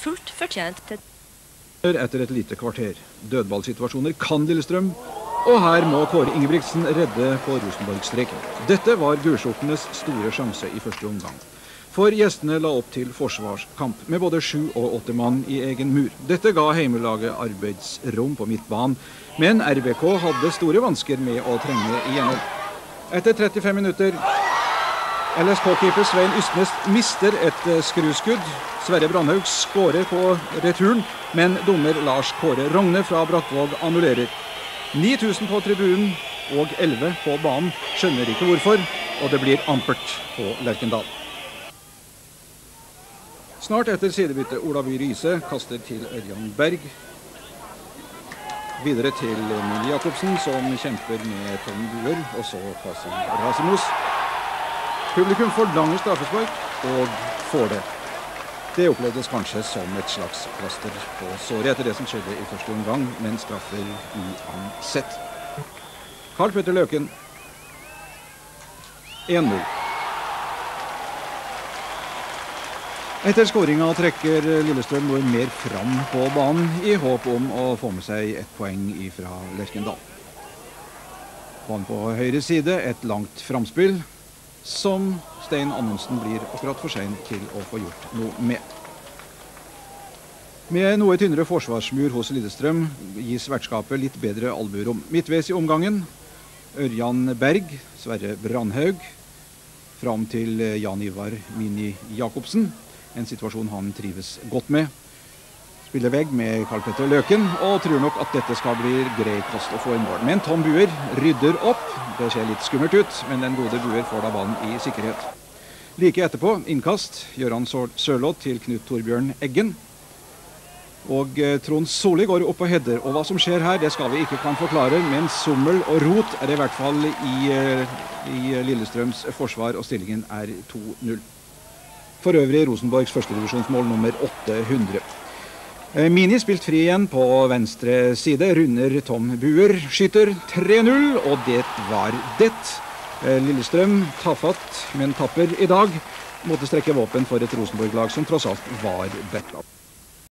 fullt fortjent til etter et lite kvarter. Dødballsituasjoner kan Lillestrøm, og her må Kåre Ingebrigtsen redde på Rosenborg-streken. Dette var gulskjortenes store sjanse i første omgang. For gjestene la opp til forsvarskamp med både sju og åtte mann i egen mur. Dette ga heimelaget arbeidsrom på midtbanen, men RBK hadde store vansker med å trenge igjennom. Etter 35 minutter LSK-keeper Svein Ystnes mister et eh, skruskudd. Sverre Brandhaug skårer på returen, men dommer Lars Kåre Rogne fra Brattvåg annullerer. 9000 på tribunen og 11 på banen skjønner ikke hvorfor, og det blir ampert på Lerkendal. Snart etter sidebytte Ola By Riise kaster til Ørjan Berg. Videre til Emil Jacobsen, som kjemper med Tom Buer, og så Kasim Rasimos. Publikum forlanger straffespark, og får det. Det opplevdes kanskje som et slags plaster på såret etter det som skjedde i første omgang, men straffer uansett. Carl Petter Løken 1-0. Etter skåringa trekker Lillestrøm noe mer fram på banen, i håp om å få med seg ett poeng fra Lerkendal. Banen på høyre side et langt framspill som Stein Amundsen blir akkurat for sein til å få gjort noe med. Med noe tynnere forsvarsmur hos Lillestrøm gis vertskapet litt bedre albuerom. Midtveis i omgangen Ørjan Berg, Sverre Brandhaug, fram til Jan Ivar Mini Jacobsen. En situasjon han trives godt med. Spiller vegg med Karl Petter Løken og tror nok at dette skal bli grei kost å få i mål. Men Tom Buer rydder opp. Det ser litt skummelt ut, men den gode Buer får da ballen i sikkerhet. Like etterpå innkast Gøran Sørloth til Knut Torbjørn Eggen. Og eh, Trond Solli går opp og header. Og hva som skjer her, det skal vi ikke kan forklare, men sommel og rot er det i hvert fall i, eh, i Lillestrøms forsvar, og stillingen er 2-0. For øvrig Rosenborgs førstedivisjonsmål nummer 800. Eh, Mini spilt fri igjen på venstre side. Runder Tom Buer skyter 3-0, og det var det. Lillestrøm tafatt, men tapper i dag. Måtte strekke våpen for et Rosenborg-lag som tross alt var bedt